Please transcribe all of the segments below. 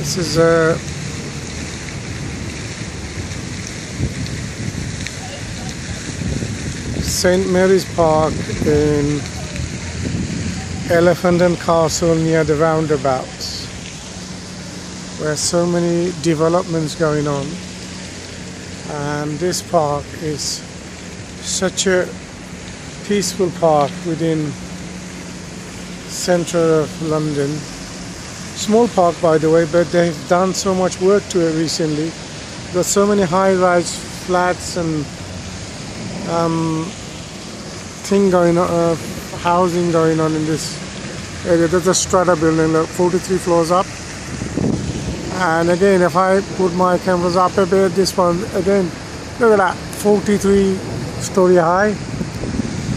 This is uh, a St. Mary's Park in Elephant and Castle near the roundabouts where so many developments going on and this park is such a peaceful park within center of London small park by the way but they've done so much work to it recently. There's so many high-rise flats and um, thing going on uh, housing going on in this area. There's a strata building look 43 floors up. And again if I put my cameras up a bit this one again look at that 43 story high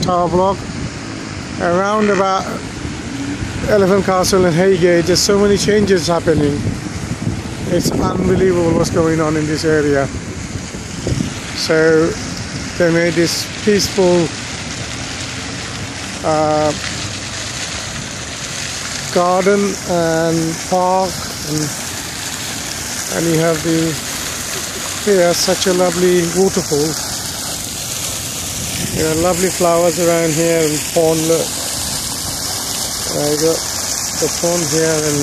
tower block around about Elephant Castle and Heygate, there's so many changes happening. It's unbelievable what's going on in this area. So they made this peaceful uh, garden and park and, and you have the here such a lovely waterfall. You know, lovely flowers around here and pond. I got the pond here and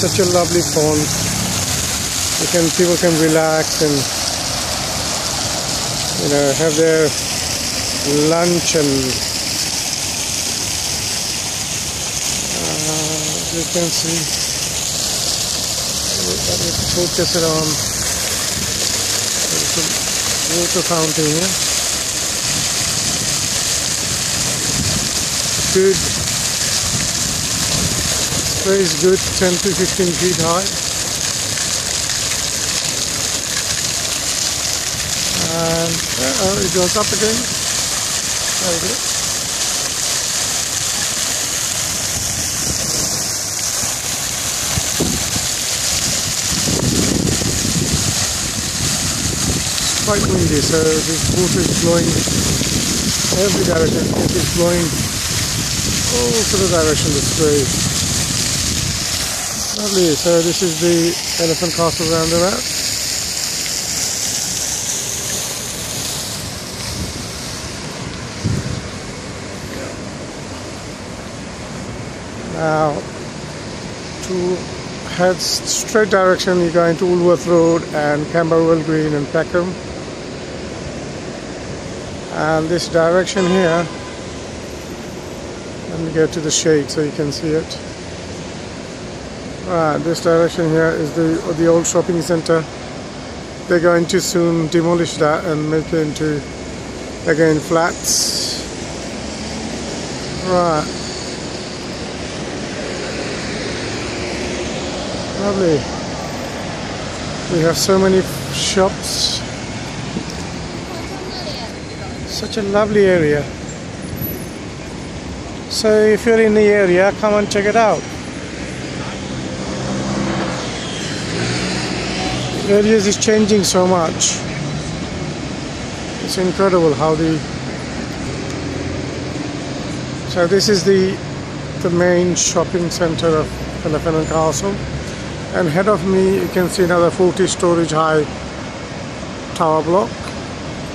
such a lovely pond. You can people can relax and you know have their lunch and uh, you can see. Focus it on. There's a water fountain here. Good Very good 10 to 15 feet high. And uh, it goes up again. There we go quite windy so this water is blowing every direction. It is blowing all sort of direction this way lovely. So this is the elephant castle roundabout now to head straight direction you go into Walworth Road and Camberwell Green and Peckham. And this direction here let me get to the shade so you can see it right this direction here is the the old shopping center. They're going to soon demolish that and make it into again flats. Right. Lovely. We have so many shops. Such a lovely area. So if you're in the area come and check it out areas is changing so much. It's incredible how the so this is the the main shopping center of Elephant Castle. And ahead of me you can see another 40 storage high tower block.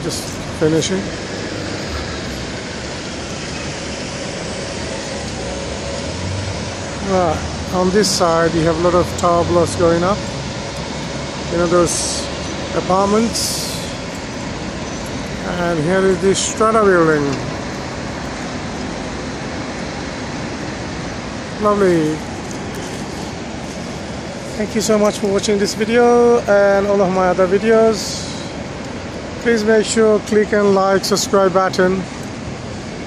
Just finishing. Right, on this side you have a lot of tower blocks going up. You know those apartments. And here is the strata building. Lovely. Thank you so much for watching this video and all of my other videos. Please make sure click and like subscribe button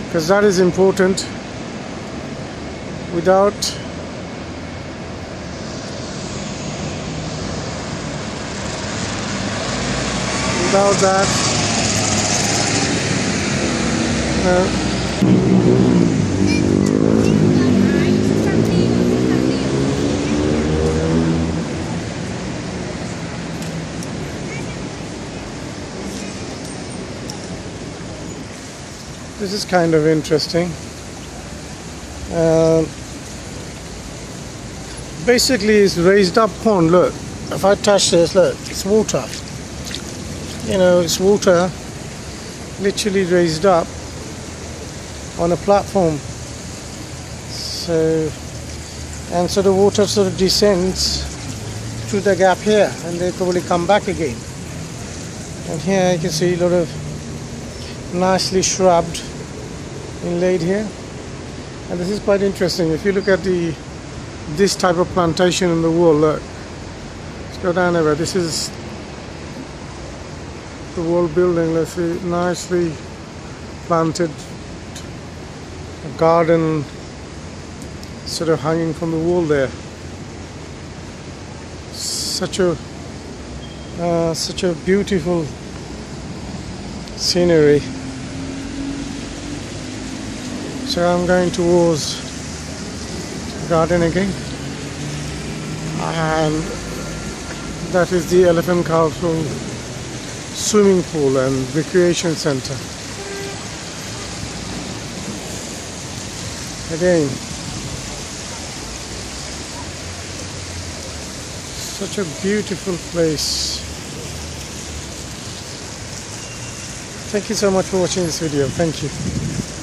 because that is important. Without without that. Uh, this is kind of interesting. Uh, basically it's raised up pond look if I touch this look it's water you know it's water literally raised up on a platform. So and so the water sort of descends through the gap here and they probably come back again. And here you can see a lot of nicely shrubbed inlaid here. And this is quite interesting. If you look at the this type of plantation in the wall look. Let's go down over. This is the wall building let's see nicely planted a garden sort of hanging from the wall there. Such a uh, such a beautiful scenery. So I'm going towards the garden again. And that is the Elephant Castle swimming pool and recreation center. Again such a beautiful place. Thank you so much for watching this video. Thank you